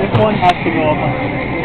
This one has to go up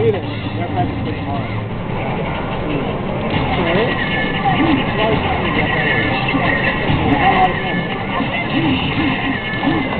Meeting. You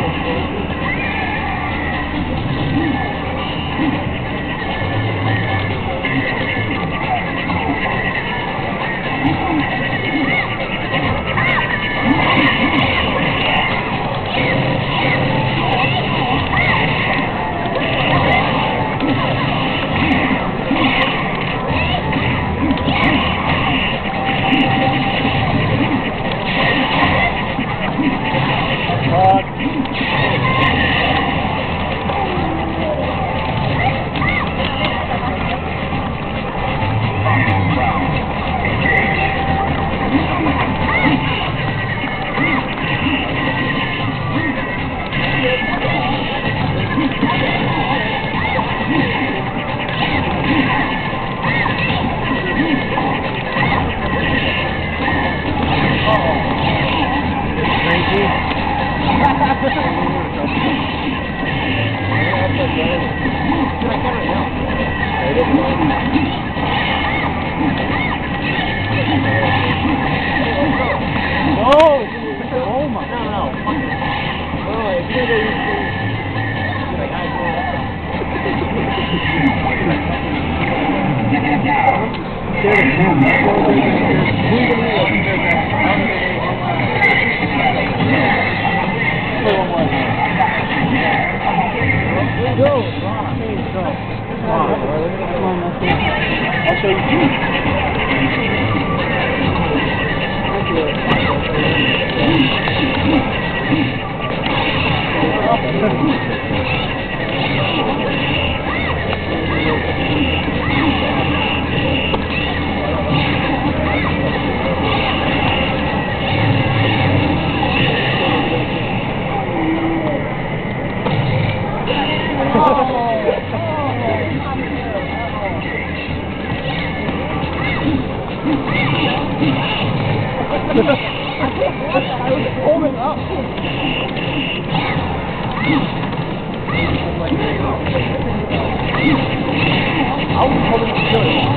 觉得没有没有。I was coming to I was.